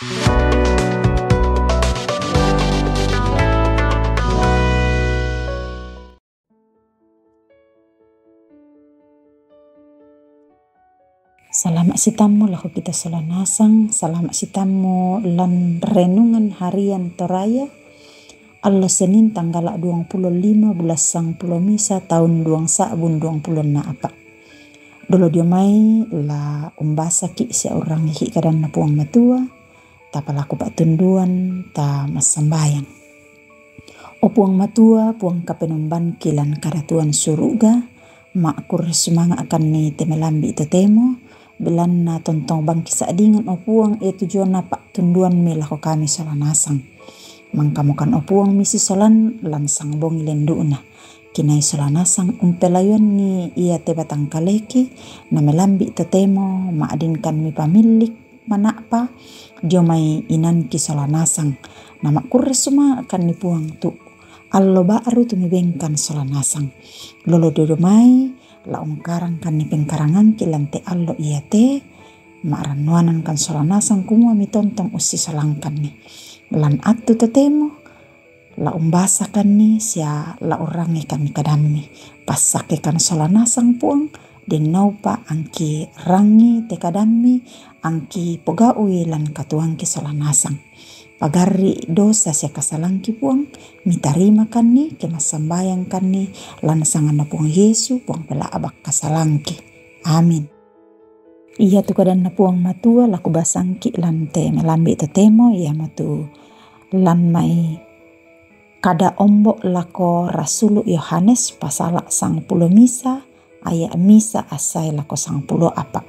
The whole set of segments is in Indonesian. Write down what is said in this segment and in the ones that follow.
Selamat sitamu lahu kita solanasang, selamat sitamu lan renungan harian Toraya. Allah Senin tanggal 25 bulan sang pulau misa tahun duang sabun duang puluh na apa. Dulu dia mai la umbasa ki si orang hi kadang na puang matua, ta palaku pak tunduan ta masambayang. O puang matua puang kapenumban kilan karatuan suruga, mak kur semangat akan ni temelambi temo, belan na tontong bang kisa dingan opuang e tujuan na tunduan me lako kami solanasang. Mangkamukan opuang misi solan lansang bongi lendu na. Kinai solanasang umpelayuan ni ia te batang kaleki na melambi tetemo maadinkan mi pamilik manapa dia mai inan ki solanasang. Nama kurre suma akan ni puang tu. Allo baru tu mi bengkan solanasang. Lolo dodo mai la karang kan ni pengkarangan ki lante allo iya te nuanan kan solanasan kumua mi tontong usi salangkan ni lan atu tetemo la umbasa kan ni sia la orang kan ni kadami pasake kan solanasan puang den naupa angki rangi te kadami angki pogaui lan katuang ki solanasang pagari dosa sia kasalangki puang mitarima kan ni ke masambayang kan ni lan sangan na puang Yesu puang pela abak kasalangki amin. Iya tu kadan na puang matua laku basangki lan te melambi te temo iya matu. Lan mai kada ombok lako rasulu Yohanes pasala sang pulo misa ayat misa asai lako sang pulo apa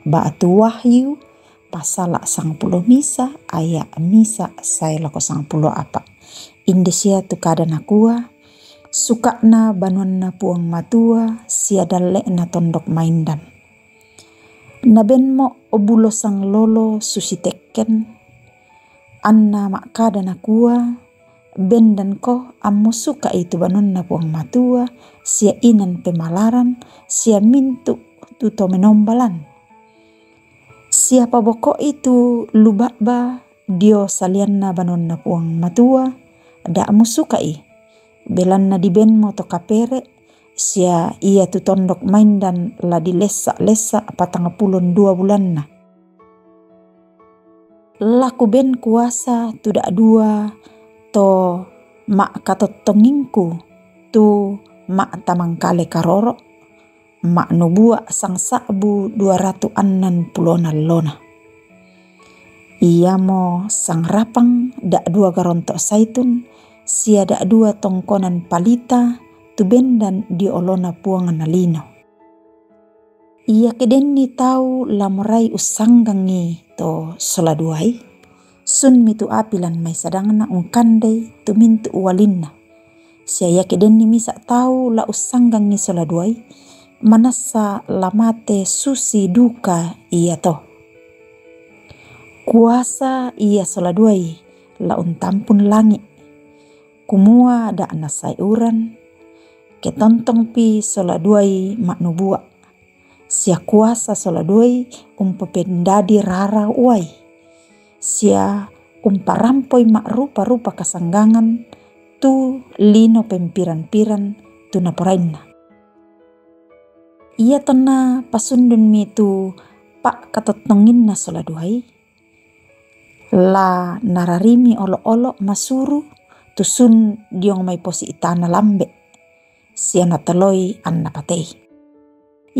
Batu wahyu pasala sang pulo misa aya misa sai lako sang pulo apa. Indesia tu kada nakua suka na banuan na puang matua sia dalle na tondok maindan. Na ben mo obulo sang lolo susi tekken anna mak kada nakua ben dan ko ammo suka itu banon na puang matua sia inan pemalaran sia mintu tuto menombalan Siapa boko itu? Lubakba dio salian na banon na puang matua. Da musukai belan na di ben mo to kapere. Sia ia tu tondok main dan la di lesa lesa patang pulon dua bulan na. Laku ben kuasa tu dak dua. To mak katotongingku tu mak tamang kale karoro mak nubua sang sabu dua ratu anan pulona lona. Ia mo sang rapang dak dua garontok saitun, sia dak dua tongkonan palita, tu bendan di olona puangan nalino. Ia kedenni tau lamurai usanggangi to soladuai, sun mitu apilan mai sadangna ungkandai tu mintu uwalinna. Sia ia kedenni misa tau la usanggangi soladuai, manasa lamate susi duka iya to. Kuasa iya soladuai la untampun langit. Kumua da anasai uran. Ketontong pi soladuai maknubua. Sia kuasa soladuai umpependadi rara uai. Sia umparampoi mak rupa-rupa kasanggangan tu lino pempiran-piran tu naporaina ia tena pasundun mi tu pak katotongin na soladuai la nararimi olo-olo masuru tusun diong mai posi itana lambe. Siana teloi anna patei.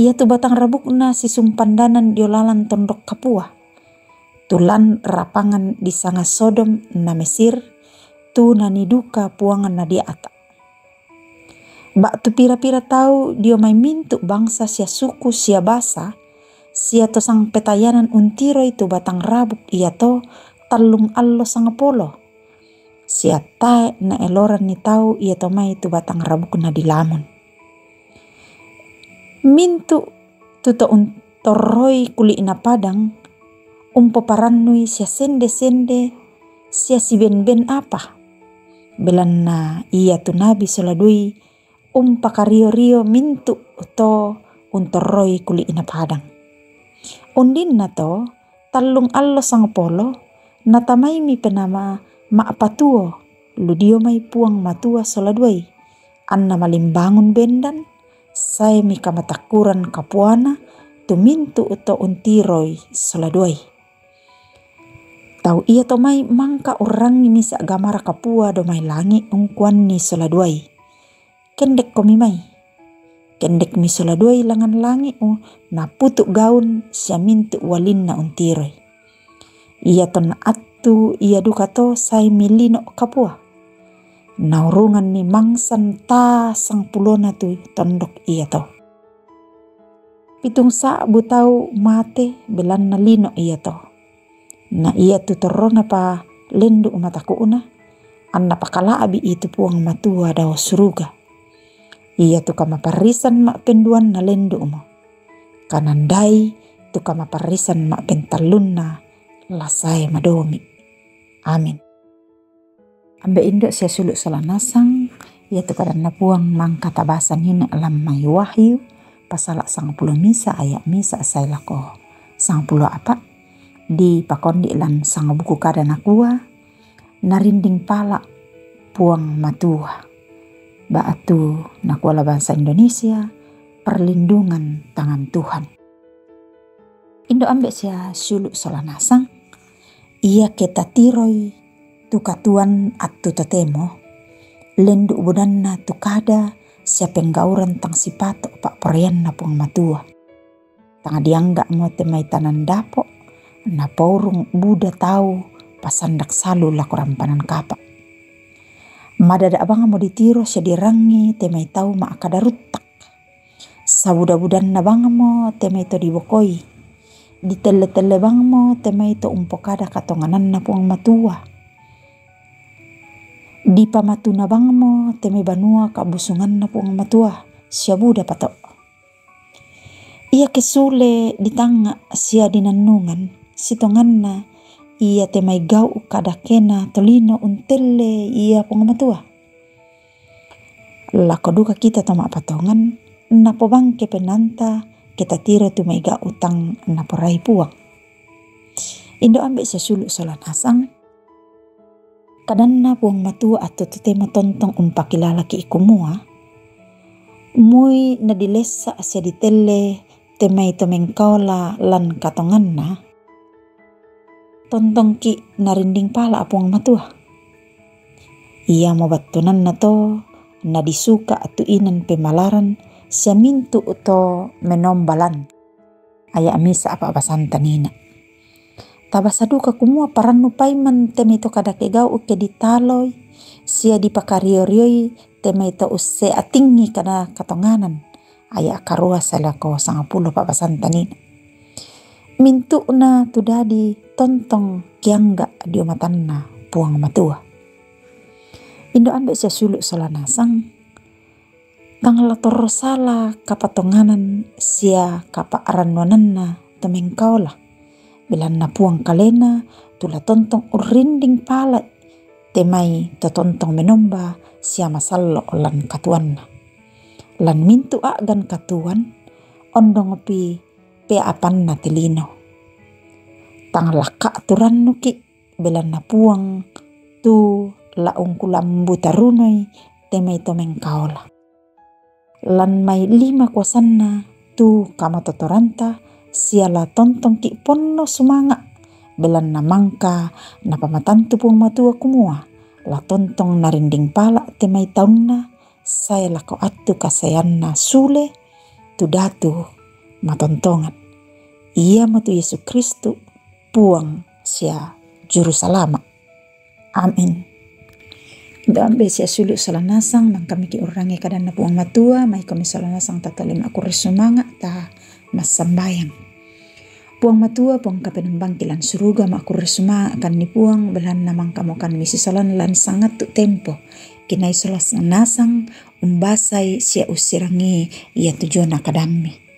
Ia tu batang rabukna si sumpandanan diolalan tondok kapua. Tulan rapangan di sanga sodom na mesir tu nani duka puangan na dia ata Bak tu pira-pira tahu dia main mintu bangsa sia suku sia basa. Sia to sang petayanan untiro itu batang rabuk ia to talung allo sang polo. Sia tae na eloran ni tahu ia to mai itu batang rabuk na di lamun. Mintu tu to untoroi kuli ina padang. Umpo parannui sia sende-sende sia si ben-ben apa. Belan na ia tu nabi soladui um pakario-rio mintu to untoroi kuli ina padang. Undin na to, talung allo sang polo, natamai mi penama ma patuo ludio mai puang matua soladuai anna malimbangun bendan saya mi kamatakuran kapuana tumintu uto untiroi soladuai Tau ia to mai mangka orang ini sa gamara kapua do mai langi ungkuan ni soladuai. Kendek komi mai. Kendek mi soladuai langan langi u na putuk gaun siamintu walin na untiroi. Ia to na atu ia duka to sai milino kapua. Naurungan ni mangsan ta sang pulona tu tondok ia to. Pitung sa butau mate belan na lino ia to na ia tu torona pa lendu mataku una anna pakala abi itu puang matua dao suruga ia tu kama mak penduan na lendu mo kanandai tu kama mak pentalun na lasai madomi. Amin. Ambe indo sia suluk salanasang ia tu kadang puang mangka tabasan hina alam mai wahyu pasal sang puluh misa ayat misa saya lako. Sang puluh apa? Di pakondi lan sang buku kada nakua narinding pala puang matua baatu nakuala bahasa Indonesia perlindungan tangan Tuhan. Indo ambek sia suluk solanasang ia kita tiroi tukatuan atu totemo lendu budanna tukada sia penggauran tang sipato pak perian na puang matua. Tanga dianggap mo temai tanan dapok na paurung Buddha tahu pasandak salu laku rampanan kapa. Madada abang mau ditiro dirangi temai tahu ma akada rutak. Sabuda budan na bang mo temai to dibokoi. Di tele bang mo temai to umpokada katonganan na puang matua. Di pamatu na bang mo temai banua kabusungan na puang matua. Siabuda pato. Ia kesule di tanga sia dinanungan sitonganna ia temai gau kadakena tolino untele ia pengamatua. Lako duka kita toma patongan napo bangke penanta kita tiro tu mega utang napo rai puang. Indo ambek sesulu solan hasang kadanna puang matua atau tetema tontong umpakilala ki ikumua mui na dilesa asia ditele temai tomengkaula lan katonganna tontong ki narinding pala apong matua. Ia mabatunan na to na disuka atu inan pemalaran siya mintu uto menombalan. Aya misa apa basan tanina. Tabasaduka kumua paranu paiman temito kada kegau uke ditaloy sia dipakariorioi temito usse atingi kada katonganan. Aya karua salako sangapulo pa basan tanina mintu na tudadi tontong kiangga dio matanna puang matua. Indo ambek sia suluk solanasang tangla torosala kapatonganan sia kapa temengkaula. Bilan na puang kalena tula tontong urinding palat temai to tontong menomba sia masallo lan katuanna. Lan mintu agan katuan ondong pi pe apan na tilino. Tang laka turan nuki belan na puang tu laung kulambu tarunoi temei tomeng kaola. Lan mai lima kuasanna tu kama totoranta siala tontong ki ponno sumanga belan na mangka na pamatantu puang matua kumua la tontong narinding pala temai taunna saya lako atu kasayanna sule tu datu matontongan ia matu Yesus Kristus puang sia juru salama. Amin. Dambe sia suluk salanasang nang kami ki urangi kadan na puang matua mai kami salanasang tata lima aku resumanga ta masambayang. Puang matua puang kapenembang kilan suruga ma aku resuma akan ni puang belan namang kamu kan misi salan lan sangat tu tempo kinai solas nasang umbasai sia usirangi ia tujuan akadami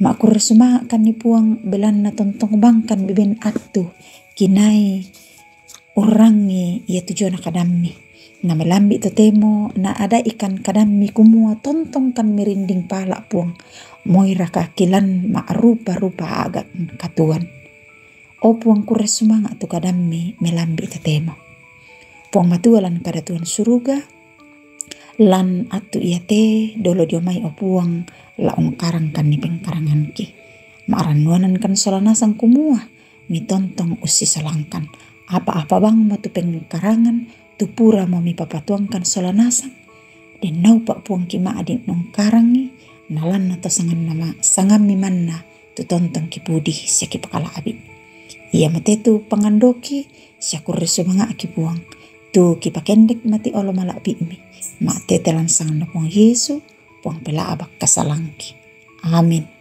makur suma kan ni puang belan na tontong bangkan biben atu kinai orangi ia tujuan kadammi na melambi to temo na ada ikan kadammi kumua tontong kan merinding pala puang. Moira kakilan ma rupa rupa agak katuan. O puang kure sumanga tu kadammi melambi tetemo. Puang matua lan kada tuan suruga lan atu ia te dolo dio mai o puang la ong karang kan ni pengkarangan ki. Nuanan kan solana sang kumua mi tontong usi salangkan apa-apa bang matu pengkarangan tu pura mo mi papatuangkan solanasang den nau pak puang ki ma adin nong karangi nalan na to sangan nama sangam mi manna tu tontong ki pudi seki pakala abi ia mate tu pangandoki syakur resu manga ki puang. Tu ki pakendek mati olo malak bi mi ma te telan sangan na puang Yesu puang pela abak kasalangki amin